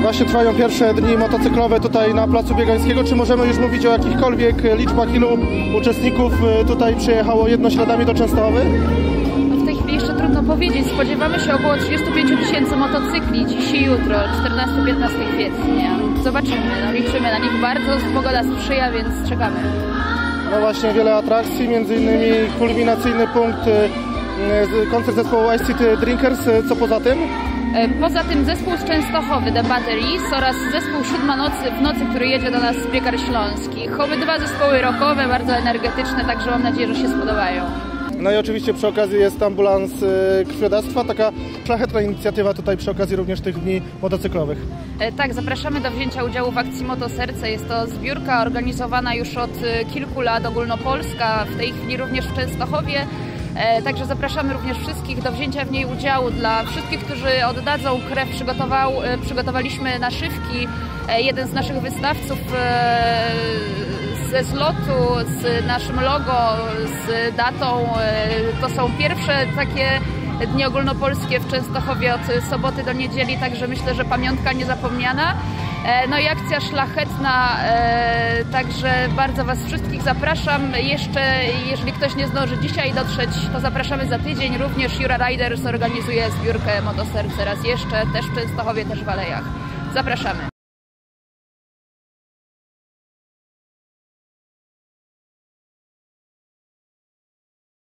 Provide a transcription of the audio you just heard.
Właśnie trwają pierwsze dni motocyklowe tutaj na Placu Biegańskiego. Czy możemy już mówić o jakichkolwiek liczbach, ilu uczestników y, tutaj przyjechało jednośladami do Częstochowy? No w tej chwili jeszcze trudno powiedzieć. Spodziewamy się około 35 tysięcy motocykli dziś i jutro, 14-15 kwietnia. Zobaczymy, no, liczymy na nich bardzo. Pogoda sprzyja, więc czekamy. No właśnie, wiele atrakcji, między innymi kulminacyjny punkt, y, y, koncert zespołu Ice City Drinkers. Co poza tym? E, Poza tym zespół z Częstochowy, The Batteries oraz zespół Siódma Nocy, w nocy, który jedzie do nas z Piekar Śląskich. Obydwa zespoły rockowe, bardzo energetyczne, także mam nadzieję, że się spodobają. No i oczywiście przy okazji jest ambulans y, krwiodawstwa, taka szlachetna inicjatywa tutaj przy okazji również tych dni motocyklowych. E, Tak, zapraszamy do wzięcia udziału w akcji Motoserce. Jest to zbiórka organizowana już od e, kilku lat, ogólnopolska, w tej chwili również w Częstochowie. E, Także zapraszamy również wszystkich do wzięcia w niej udziału. Dla wszystkich, którzy oddadzą krew, przygotował, e, przygotowaliśmy naszywki. E, Jeden z naszych wystawców ze zlotu, z naszym logo, z datą. To są pierwsze takie dni ogólnopolskie w Częstochowie od soboty do niedzieli, także myślę, że pamiątka niezapomniana. E, No i akcja szlachetna, e, także bardzo Was wszystkich zapraszam. Jeszcze, jeżeli ktoś nie zdąży dzisiaj dotrzeć, to zapraszamy za tydzień. Również Jura Riders organizuje zbiórkę Motoserce raz jeszcze, też w Częstochowie, też w Alejach. Zapraszamy.